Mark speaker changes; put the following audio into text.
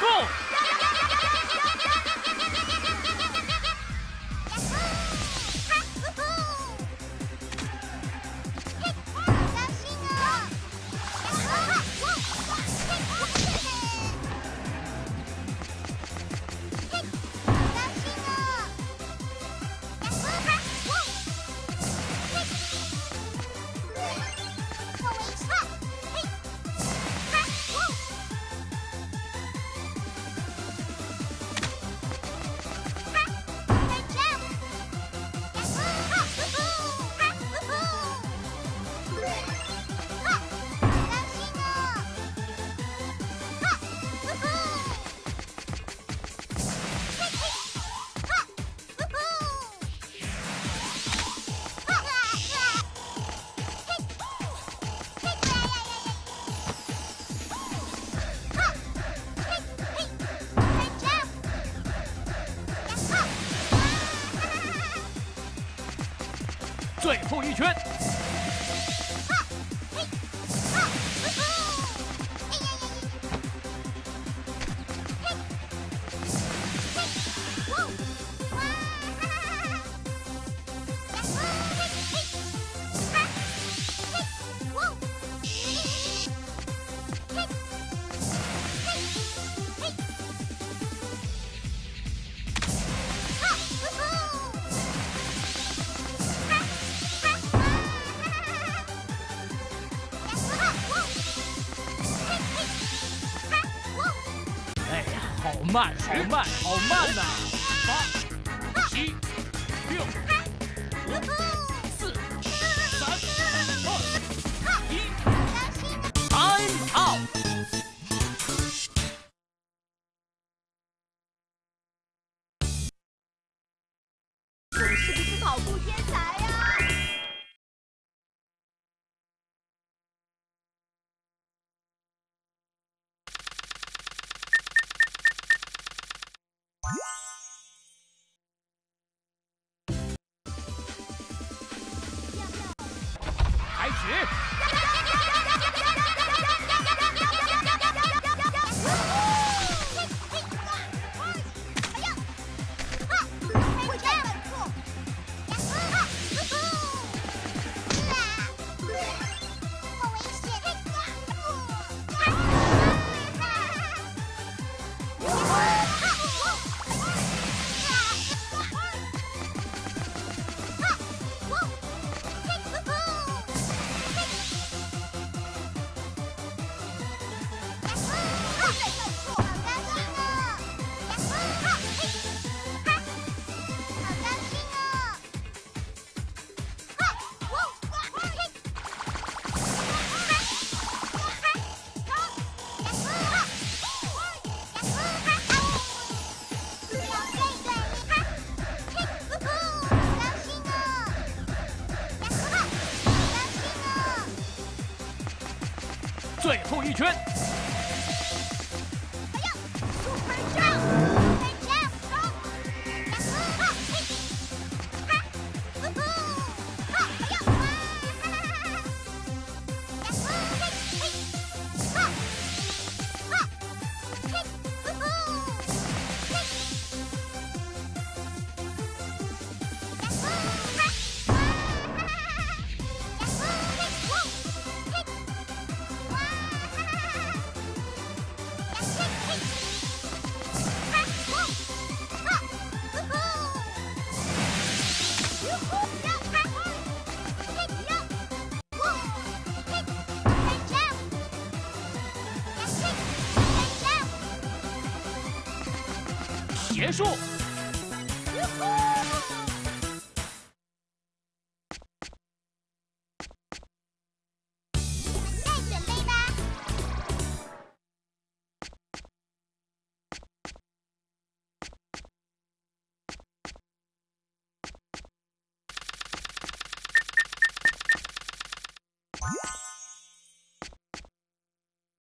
Speaker 1: Go！最后一圈。好慢，好慢，好慢呐！八、七、六、开最后一圈。结束。呼